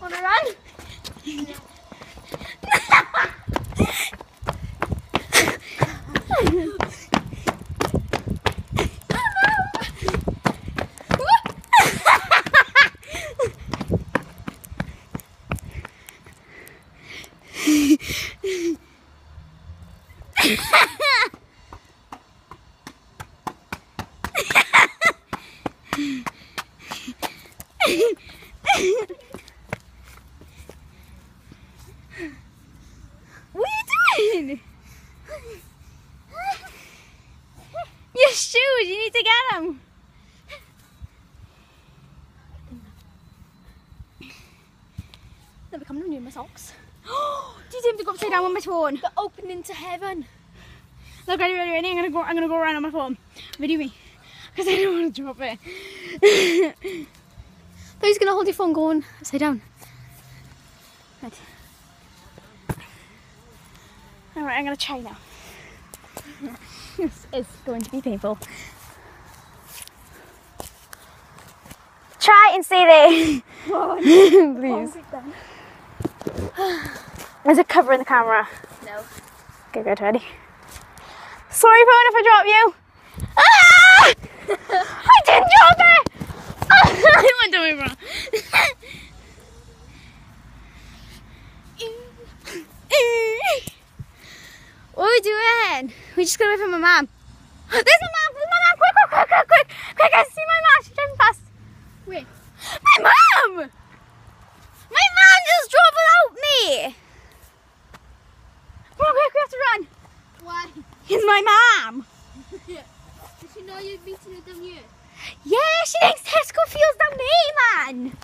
Wanna run? What are you doing? Your shoes, you need to get them. They're becoming new my socks. Do you seem to go upside down on my phone? The opening to heaven. Look, ready, ready, ready. I'm gonna go. I'm gonna go around on my phone. Video me, because I don't want to drop it. So he's gonna hold your phone going upside down. Right. All right, I'm gonna try now. this is going to be painful. Try and stay there, please. There's a cover in the camera. No. Okay, good, ready. Sorry, phone, if I drop you. Ah! I didn't drop it. I went away wrong. what are we doing? We just got away from my mom. There's my mom. There's my mom. Quick, quick, quick, quick, quick, quick! I see my mom. She's driving fast. Wait. My mom. My mom just drove without me. Come on, quick, we have to run. Why? It's my mom. Did she know you'd beaten it down here? Yeah, she thinks Tesco feels the me, man.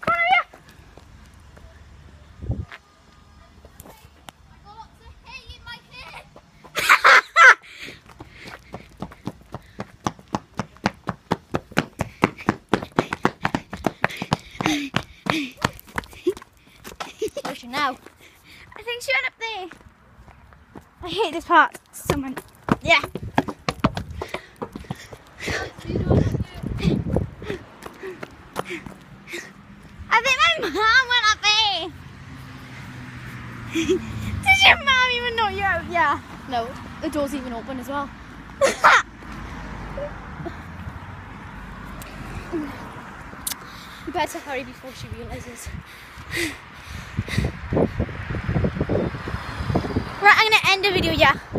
Come on here. I got to hate my kid. She now? I think she went up there. I hate this part. Someone. Yeah. I think my mom went up there. Did your mom even know you're out? Yeah. No, the door's even open as well. You better hurry before she realizes. Right, I'm gonna end the video. Yeah.